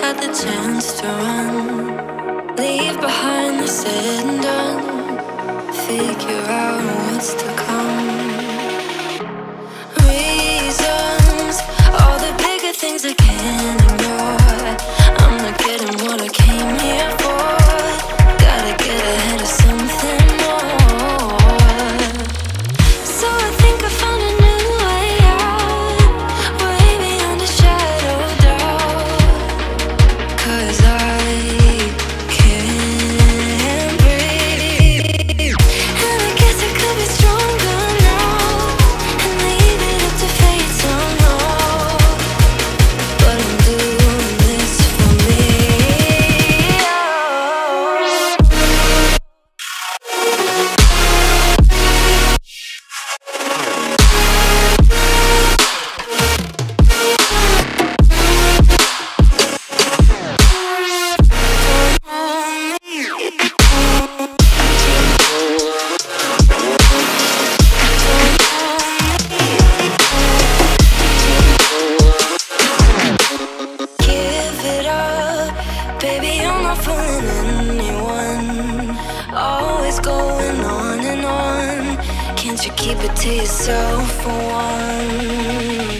had the chance to run. Leave behind the said and done Figure out what's to come. you keep it to yourself for once?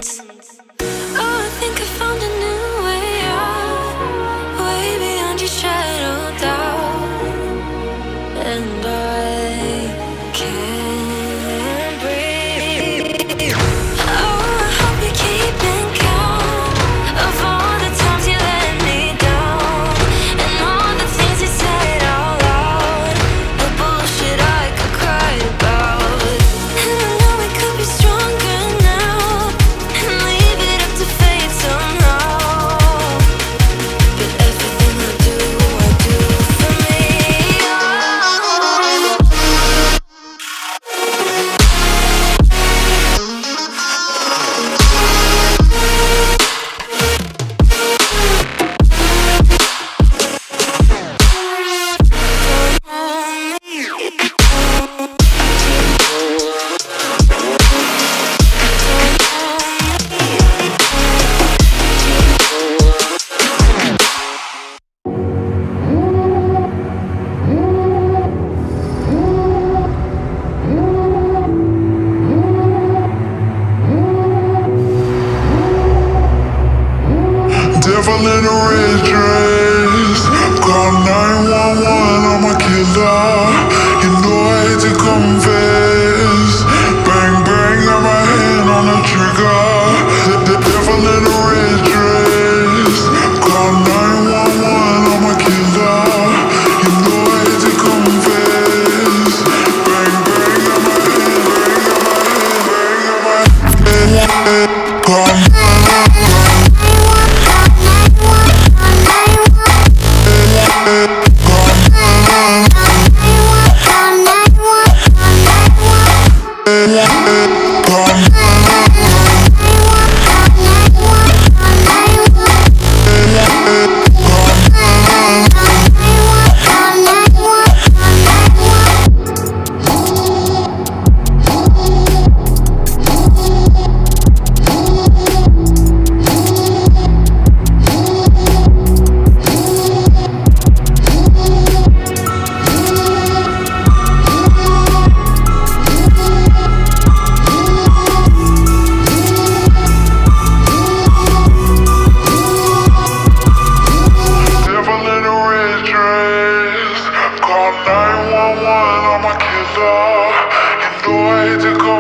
magical.